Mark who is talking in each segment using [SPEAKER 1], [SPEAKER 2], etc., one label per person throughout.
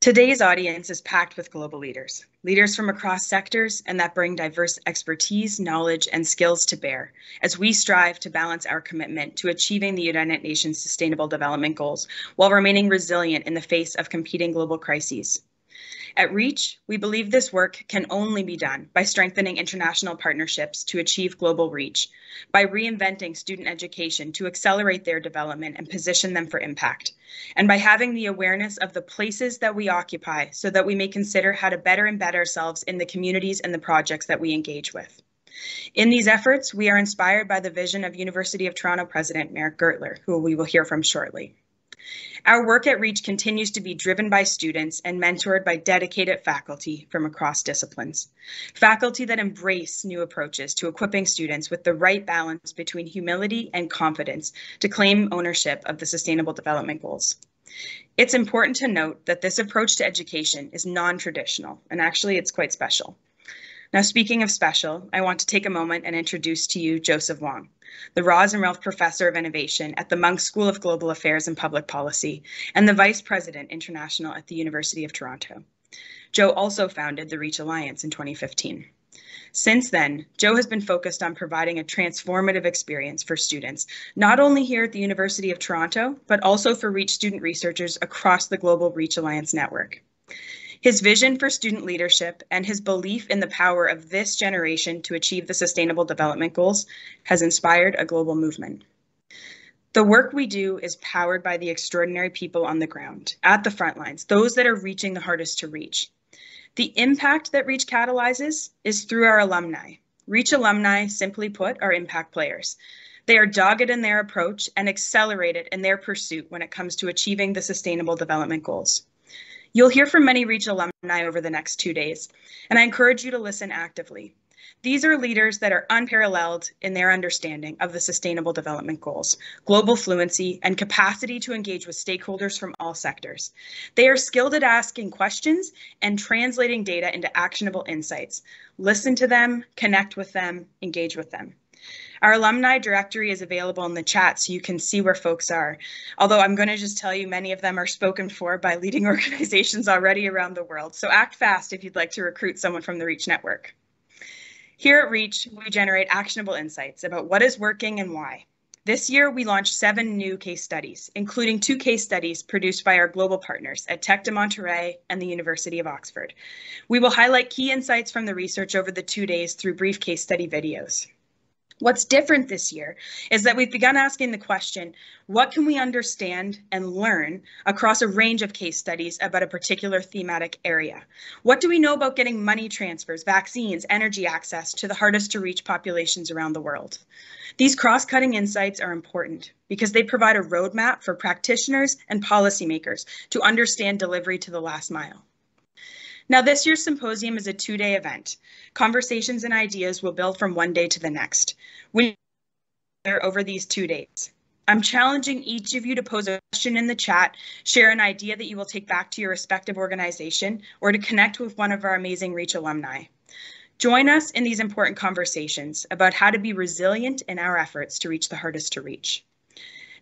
[SPEAKER 1] Today's audience is packed with global leaders, leaders from across sectors and that bring diverse expertise, knowledge, and skills to bear as we strive to balance our commitment to achieving the United Nations Sustainable Development Goals while remaining resilient in the face of competing global crises. At REACH, we believe this work can only be done by strengthening international partnerships to achieve global reach, by reinventing student education to accelerate their development and position them for impact, and by having the awareness of the places that we occupy so that we may consider how to better embed ourselves in the communities and the projects that we engage with. In these efforts, we are inspired by the vision of University of Toronto President Meric Gertler, who we will hear from shortly. Our work at REACH continues to be driven by students and mentored by dedicated faculty from across disciplines. Faculty that embrace new approaches to equipping students with the right balance between humility and confidence to claim ownership of the Sustainable Development Goals. It's important to note that this approach to education is non-traditional, and actually it's quite special. Now, speaking of special, I want to take a moment and introduce to you Joseph Wong the Roz and Ralph Professor of Innovation at the Munk School of Global Affairs and Public Policy, and the Vice President International at the University of Toronto. Joe also founded the Reach Alliance in 2015. Since then, Joe has been focused on providing a transformative experience for students, not only here at the University of Toronto, but also for REACH student researchers across the Global Reach Alliance network. His vision for student leadership and his belief in the power of this generation to achieve the Sustainable Development Goals has inspired a global movement. The work we do is powered by the extraordinary people on the ground, at the front lines, those that are reaching the hardest to reach. The impact that REACH catalyzes is through our alumni. REACH alumni, simply put, are impact players. They are dogged in their approach and accelerated in their pursuit when it comes to achieving the Sustainable Development Goals. You'll hear from many REACH alumni over the next two days, and I encourage you to listen actively. These are leaders that are unparalleled in their understanding of the Sustainable Development Goals, global fluency, and capacity to engage with stakeholders from all sectors. They are skilled at asking questions and translating data into actionable insights. Listen to them, connect with them, engage with them. Our alumni directory is available in the chat so you can see where folks are. Although I'm going to just tell you many of them are spoken for by leading organizations already around the world. So act fast if you'd like to recruit someone from the REACH network. Here at REACH, we generate actionable insights about what is working and why. This year, we launched seven new case studies, including two case studies produced by our global partners at Tec de Monterrey and the University of Oxford. We will highlight key insights from the research over the two days through brief case study videos. What's different this year is that we've begun asking the question, what can we understand and learn across a range of case studies about a particular thematic area? What do we know about getting money transfers, vaccines, energy access to the hardest to reach populations around the world? These cross-cutting insights are important because they provide a roadmap for practitioners and policymakers to understand delivery to the last mile. Now, this year's symposium is a two day event. Conversations and ideas will build from one day to the next. We over these two days. I'm challenging each of you to pose a question in the chat, share an idea that you will take back to your respective organization, or to connect with one of our amazing REACH alumni. Join us in these important conversations about how to be resilient in our efforts to reach the hardest to reach.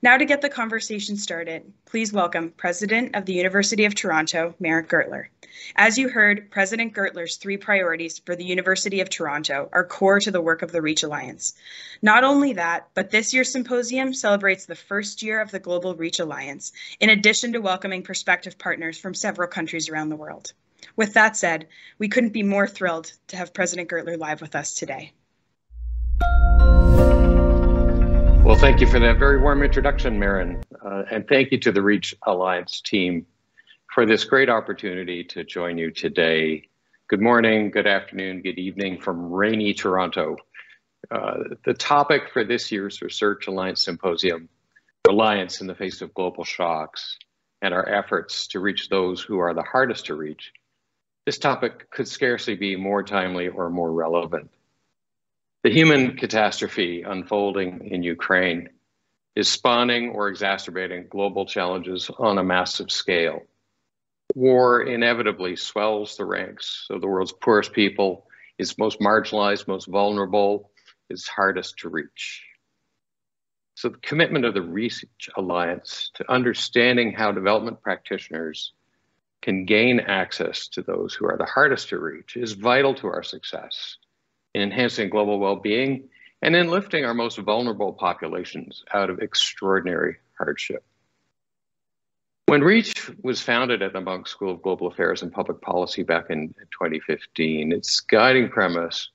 [SPEAKER 1] Now to get the conversation started, please welcome President of the University of Toronto, Meric Gertler. As you heard, President Gertler's three priorities for the University of Toronto are core to the work of the REACH Alliance. Not only that, but this year's symposium celebrates the first year of the Global REACH Alliance, in addition to welcoming prospective partners from several countries around the world. With that said, we couldn't be more thrilled to have President Gertler live with us today.
[SPEAKER 2] Well, thank you for that very warm introduction, Marin. Uh, and thank you to the REACH Alliance team for this great opportunity to join you today. Good morning, good afternoon, good evening from rainy Toronto. Uh, the topic for this year's Research Alliance Symposium, Reliance in the Face of Global Shocks, and our efforts to reach those who are the hardest to reach. This topic could scarcely be more timely or more relevant. The human catastrophe unfolding in Ukraine is spawning or exacerbating global challenges on a massive scale. War inevitably swells the ranks of the world's poorest people, its most marginalized, most vulnerable, its hardest to reach. So, the commitment of the Research Alliance to understanding how development practitioners can gain access to those who are the hardest to reach is vital to our success in enhancing global well-being and in lifting our most vulnerable populations out of extraordinary hardship. When REACH was founded at the Munk School of Global Affairs and Public Policy back in 2015, its guiding premise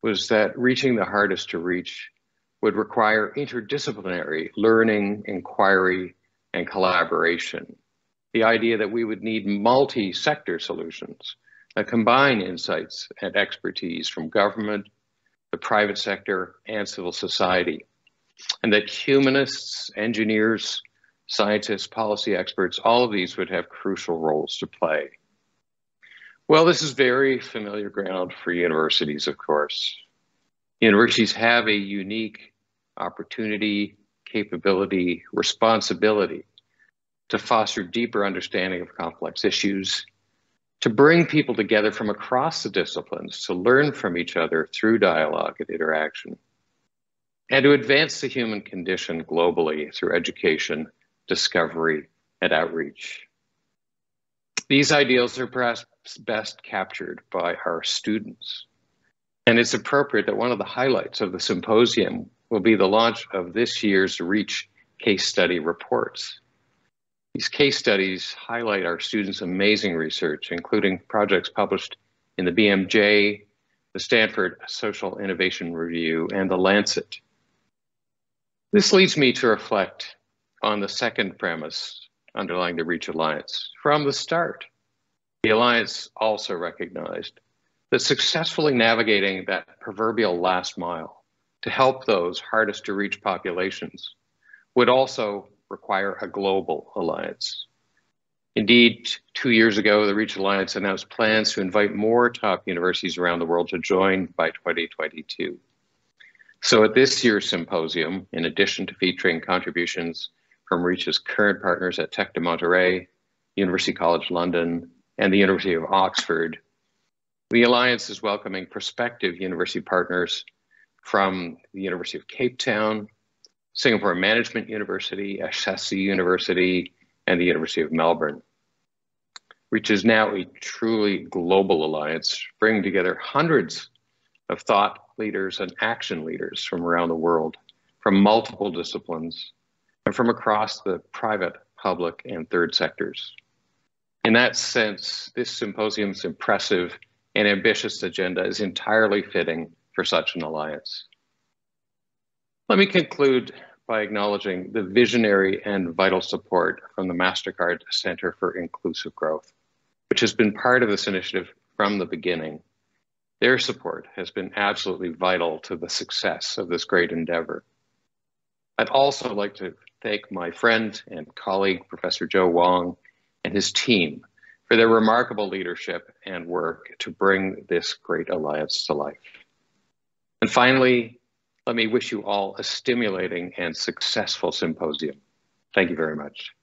[SPEAKER 2] was that reaching the hardest to reach would require interdisciplinary learning, inquiry, and collaboration. The idea that we would need multi-sector solutions that combine insights and expertise from government, the private sector, and civil society, and that humanists, engineers, scientists, policy experts, all of these would have crucial roles to play. Well, this is very familiar ground for universities, of course. Universities have a unique opportunity, capability, responsibility to foster deeper understanding of complex issues, to bring people together from across the disciplines to learn from each other through dialogue and interaction, and to advance the human condition globally through education discovery, and outreach. These ideals are perhaps best captured by our students. And it's appropriate that one of the highlights of the symposium will be the launch of this year's REACH case study reports. These case studies highlight our students' amazing research, including projects published in the BMJ, the Stanford Social Innovation Review, and the Lancet. This leads me to reflect on the second premise underlying the REACH Alliance. From the start, the Alliance also recognized that successfully navigating that proverbial last mile to help those hardest to reach populations would also require a global alliance. Indeed, two years ago, the REACH Alliance announced plans to invite more top universities around the world to join by 2022. So at this year's symposium, in addition to featuring contributions from REACH's current partners at Tec de Monterrey, University College London, and the University of Oxford. The Alliance is welcoming prospective university partners from the University of Cape Town, Singapore Management University, SSC University, and the University of Melbourne. which is now a truly global alliance, bringing together hundreds of thought leaders and action leaders from around the world, from multiple disciplines, and from across the private, public, and third sectors. In that sense, this symposium's impressive and ambitious agenda is entirely fitting for such an alliance. Let me conclude by acknowledging the visionary and vital support from the MasterCard Center for Inclusive Growth, which has been part of this initiative from the beginning. Their support has been absolutely vital to the success of this great endeavor. I'd also like to thank my friend and colleague, Professor Joe Wong, and his team for their remarkable leadership and work to bring this great alliance to life. And finally, let me wish you all a stimulating and successful symposium. Thank you very much.